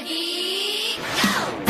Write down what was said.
ready, go!